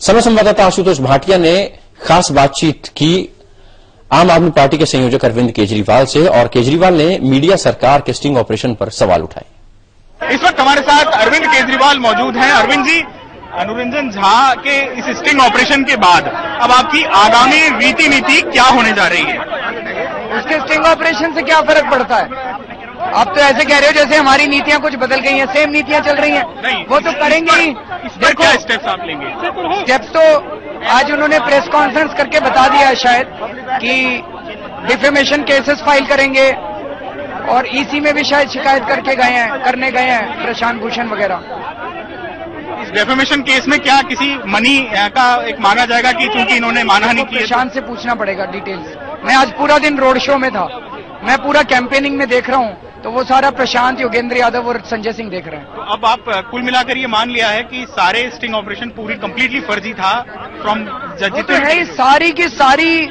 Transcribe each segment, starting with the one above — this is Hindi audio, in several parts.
समय संवाददाता आशुतोष भाटिया ने खास बातचीत की आम आदमी पार्टी के संयोजक अरविंद केजरीवाल से और केजरीवाल ने मीडिया सरकार के स्टिंग ऑपरेशन पर सवाल उठाए। इस वक्त हमारे साथ अरविंद केजरीवाल मौजूद हैं। अरविंद जी अनुरंजन झा के इस स्टिंग ऑपरेशन के बाद अब आपकी आगामी रीति नीति क्या होने जा रही है? उसके स्टिंग ऑपरेशन से क्या फ़र्क पड़ता है? आप तो ऐसे कह रहे हो जैसे हमारी नीतियाँ कुछ बदल गई हैं सेम नीतियाँ चल रही हैं। वो तो करेंगे ही। देखो क्या स्टेप्स आप लेंगे? स्टेप्स तो आज उन्होंने प्रेस कॉन्फ्रेंस करके बता दिया है शायद कि डिफेमेशन केसेस फ़ाइल करेंगे और ईसी में भी शायद शिकायत करके गए हैं करने गए हैं प्रशांत भूषण वगैरह। इस डेफेमेशन केस में क्या किसी मनी का एक माना जाएगा कि चूँकि इन्होंने माना नहीं किया प्रशांत से पूछना पड़ेगा डिटेल्स मैं आज पूरा दिन रोड शो में था। मैं पूरा कैंपेनिंग में देख रहा हूँ। तो वो सारा प्रशांत योगेंद्र यादव और संजय सिंह देख रहे हैं। तो अब आप कुल मिलाकर ये मान लिया है कि सारे स्टिंग ऑपरेशन पूरी कंप्लीटली फर्जी था फ्रॉम वो तो है सारी की सारी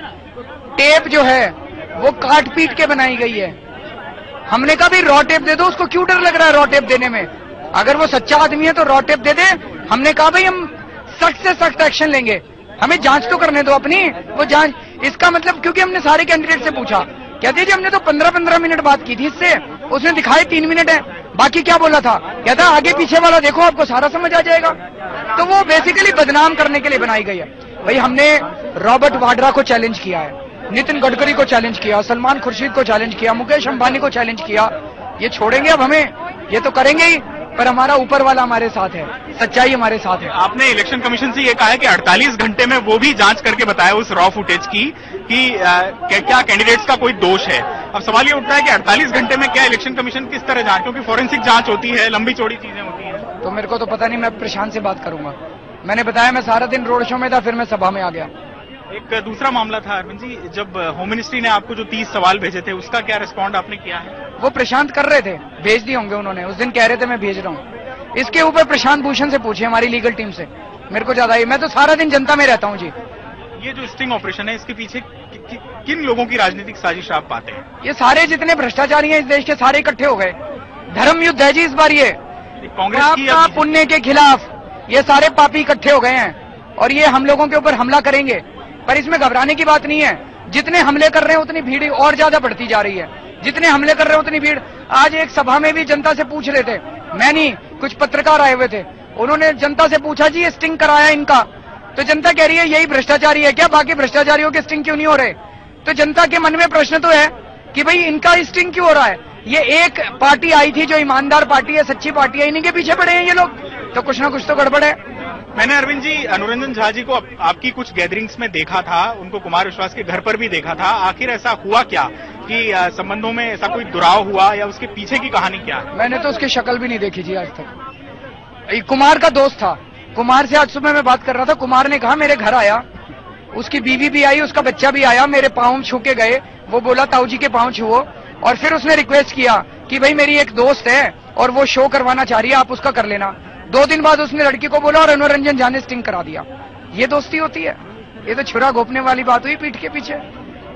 टेप जो है वो काट पीट के बनाई गई है। हमने कहा भी रॉ टेप दे दो उसको क्यों डर लग रहा है रॉ टेप देने में? अगर वो सच्चा आदमी है तो रॉ टेप दे दे। हमने कहा भाई हम सख्त से सख्त एक्शन लेंगे। हमें जाँच तो करने दो अपनी वो जाँच इसका मतलब क्योंकि हमने सारे कैंडिडेट से पूछा। कहते जी हमने तो पंद्रह पंद्रह मिनट बात की थी इससे। उसने दिखाए तीन मिनट है। बाकी क्या बोला था? कहता आगे पीछे वाला देखो, आपको सारा समझ आ जाएगा। तो वो बेसिकली बदनाम करने के लिए बनाई गई है। भाई, हमने रॉबर्ट वाड्रा को चैलेंज किया है। नितिन गडकरी को चैलेंज किया, सलमान खुर्शीद को चैलेंज किया, मुकेश अंबानी को चैलेंज किया। ये छोड़ेंगे अब हमें? ये तो करेंगे ही। पर हमारा ऊपर वाला हमारे साथ है सच्चाई हमारे साथ है। आपने इलेक्शन कमीशन से ये कहा है कि 48 घंटे में वो भी जाँच करके बताया उस रॉ फुटेज की कि क्या, क्या कैंडिडेट्स का कोई दोष है। अब सवाल ये उठता है कि 48 घंटे में क्या इलेक्शन कमीशन किस तरह जाँच क्योंकि फोरेंसिक जाँच होती है लंबी चौड़ी चीज़ें होती हैं। तो मेरे को तो पता नहीं मैं प्रशांत से बात करूँगा। मैंने बताया मैं सारा दिन रोड शो में था फिर मैं सभा में आ गया। एक दूसरा मामला था अरविंद जी जब होम मिनिस्ट्री ने आपको जो 30 सवाल भेजे थे उसका क्या रिस्पॉन्ड आपने किया है? वो प्रशांत कर रहे थे भेज दिए होंगे उन्होंने। उस दिन कह रहे थे मैं भेज रहा हूँ। इसके ऊपर प्रशांत भूषण से पूछे हमारी लीगल टीम से। मेरे को ज़्यादा ही मैं तो सारा दिन जनता में रहता हूँ जी। ये जो स्टिंग ऑपरेशन है इसके पीछे कि, कि, किन लोगों की राजनीतिक साजिश आप पाते हैं? ये सारे जितने भ्रष्टाचारी हैं इस देश के सारे इकट्ठे हो गए। धर्म युद्ध है जी इस बार ये। कांग्रेस? पुण्य के खिलाफ ये सारे पापी इकट्ठे हो गए हैं। और ये हम लोगों के ऊपर हमला करेंगे। पर इसमें घबराने की बात नहीं है। जितने हमले कर रहे हैं, उतनी भीड़ और ज़्यादा बढ़ती जा रही है। जितने हमले कर रहे हैं, उतनी भीड़। आज एक सभा में भी जनता से पूछ रहे थे मैं नहीं, कुछ पत्रकार आए हुए थे। उन्होंने जनता से पूछा, जी, ये स्टिंग कराया इनका? तो जनता कह रही है, यही भ्रष्टाचारी है क्या? बाकी भ्रष्टाचारियों के स्टिंग क्यों नहीं हो रहे? तो जनता के मन में प्रश्न तो है कि भाई, इनका स्टिंग क्यों हो रहा है? ये एक पार्टी आई थी जो ईमानदार पार्टी है, सच्ची पार्टी है, इन्हीं के पीछे पड़े हैं ये लोग। तो कुछ ना कुछ तो गड़बड़ है। मैंने अरविंद जी अनुरंजन झा जी को आप, आपकी कुछ गैदरिंग्स में देखा था उनको कुमार विश्वास के घर पर भी देखा था। आखिर ऐसा हुआ क्या कि संबंधों में ऐसा कोई दुराव हुआ या उसके पीछे की कहानी क्या मैंने तो उसकी शक्ल भी नहीं देखी जी आज तक। कुमार का दोस्त था। कुमार से आज सुबह मैं बात कर रहा था। कुमार ने कहा मेरे घर आया। उसकी बीवी भी आई उसका बच्चा भी आया। मेरे पाँव छू के गए। वो बोला ताऊ जी के पाँव छुओ। और फिर उसने रिक्वेस्ट किया कि भाई मेरी एक दोस्त है और वो शो करवाना चाह रही है आप उसका कर लेना। दो दिन बाद उसने लड़की को बोला और अनुरंजन झा ने स्टिंग करा दिया। ये दोस्ती होती है। ये तो छुरा घोपने वाली बात हुई पीठ के पीछे।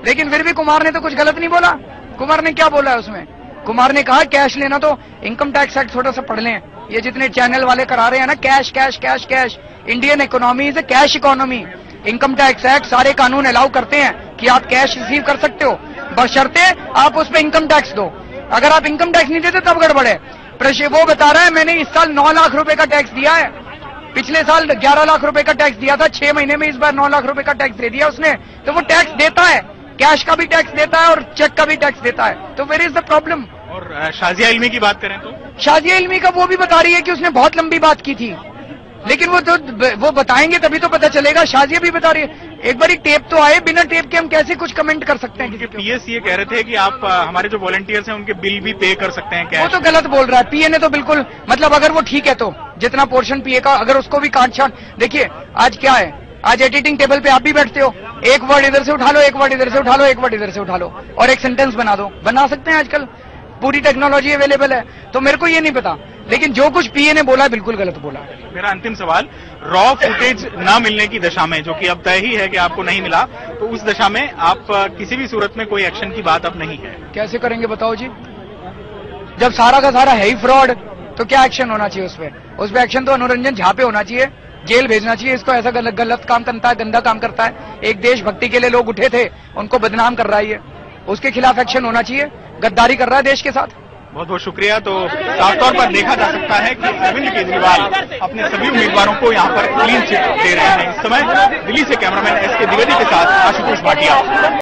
लेकिन फिर भी कुमार ने तो कुछ गलत नहीं बोला। कुमार ने क्या बोला है उसमें? कुमार ने कहा, कैश लेना तो इनकम टैक्स एक्ट थोड़ा सा पढ़ लें। ये जितने चैनल वाले करा रहे हैं ना cash cash cash cash Indian economy is a cash economy income tax act सारे कानून अलाउ करते हैं कि आप कैश रिसीव कर सकते हो। बशर्ते आप उस पर इनकम टैक्स दो। अगर आप इनकम टैक्स नहीं देते, तब गड़बड़ प्रश- वो बता रहा है मैंने इस साल नौ लाख रुपए का टैक्स दिया है। पिछले साल ग्यारह लाख रुपए का टैक्स दिया था छह महीने में इस बार नौ लाख रुपए का टैक्स दे दिया उसने। तो वो टैक्स देता है कैश का भी टैक्स देता है और चेक का भी टैक्स देता है। तो वेर इज़ द प्रॉब्लम और शाजिया इलमी की बात करें तो? शाजिया इलमी का वो भी बता रही है कि उसने बहुत लंबी बात की थी। लेकिन वो तो वो बताएँगे तभी तो पता चलेगा शाजिया भी बता रही है। एक बारी टेप तो आए बिना टेप के हम कैसे कुछ कमेंट कर सकते हैं पीएस ये कह रहे थे कि आप हमारे जो वॉलंटियर्स हैं उनके बिल भी पे कर सकते हैं क्या वो तो गलत बोल रहा है। पीए ने तो बिल्कुल मतलब अगर वो ठीक है तो जितना पोर्शन पीए का अगर उसको भी काट छाट देखिए आज क्या है? आज एडिटिंग टेबल पे आप भी बैठते हो। एक वर्ड इधर से उठा लो एक वर्ड इधर से उठा लो एक वर्ड इधर से उठा लो और एक सेंटेंस बना दो। बना सकते हैं आजकल? पूरी टेक्नोलॉजी अवेलेबल है तो मेरे को ये नहीं पता। लेकिन जो कुछ पीए ने बोला बिल्कुल गलत बोला। मेरा अंतिम सवाल रॉ फुटेज ना मिलने की दशा में जो कि अब तय ही है कि आपको नहीं मिला तो उस दशा में आप किसी भी सूरत में कोई एक्शन की बात अब नहीं है। कैसे करेंगे बताओ जी? जब सारा का सारा है ही फ्रॉड तो क्या एक्शन होना चाहिए उस पर उस पर एक्शन तो अनुरंजन झा पे होना चाहिए जेल भेजना चाहिए इसको ऐसा गलत, गलत काम करता है गंदा काम करता है। एक देशभक्ति के लिए लोग उठे थे उनको बदनाम कर रहा है उसके खिलाफ एक्शन होना चाहिए गद्दारी कर रहा है देश के साथ? बहुत बहुत शुक्रिया। तो साफ़ तौर पर देखा जा सकता है कि अरविंद केजरीवाल अपने सभी उम्मीदवारों को यहाँ पर क्लीन चिट दे रहे हैं। इस समय दिल्ली से कैमरामैन एस के द्विवेदी के साथ आशुतोष भाटिया।